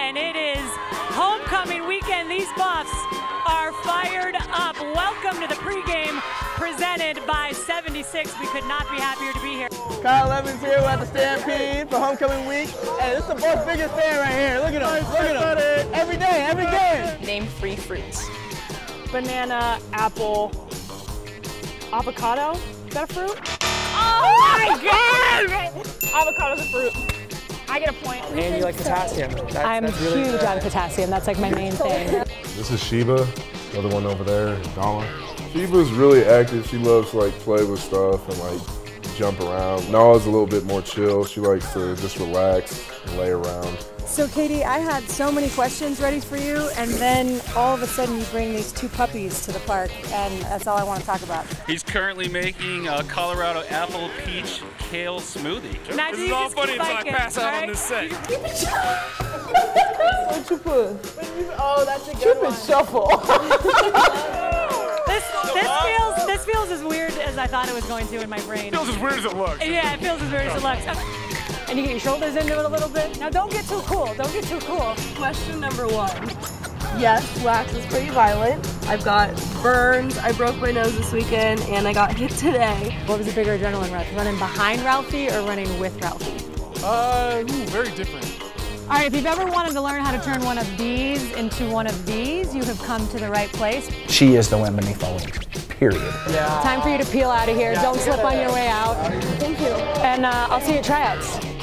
And it is homecoming weekend. These Buffs are fired up. Welcome to the pregame presented by 76. We could not be happier to be here. Kyle Evans here. We're at the Stampede for homecoming week. Hey, this is the Buffs' biggest fan right here. Look at him. Look at him. Every day, every game. Name three fruits. Banana, apple, avocado. Is that a fruit? Oh my god! Avocado's a fruit. I get a point. And you like potassium. That's, I'm that's really huge good. on potassium. That's like my main thing. This is Sheba, the other one over there, Donna. Sheba's really active. She loves to like play with stuff and like jump around. Nala's a little bit more chill. She likes to just relax and lay around. So, Katie, I had so many questions ready for you, and then all of a sudden you bring these two puppies to the park, and that's all I want to talk about. He's currently making a Colorado apple peach kale smoothie. Now, This is all just funny keep until I biking, pass out on this set. What you put? Oh, that's a good one. Shuffle. This, this feels as weird as I thought it was going to in my brain. It Feels as weird as it looks. Yeah, it feels as weird as it looks. And you get your shoulders into it a little bit. Now, don't get too cool. Don't get too cool. Question number one. Yes, wax is pretty violent. I've got burns. I broke my nose this weekend and I got hit today. What was a bigger adrenaline rush? Running behind Ralphie or running with Ralphie? Uh, ooh, very different. All right, if you've ever wanted to learn how to turn one of these into one of these, you have come to the right place. She is the wind beneath all wings. Period. Time for you to peel out of here. Don't slip on your way out. Thank you. And uh, I'll see you at tryouts.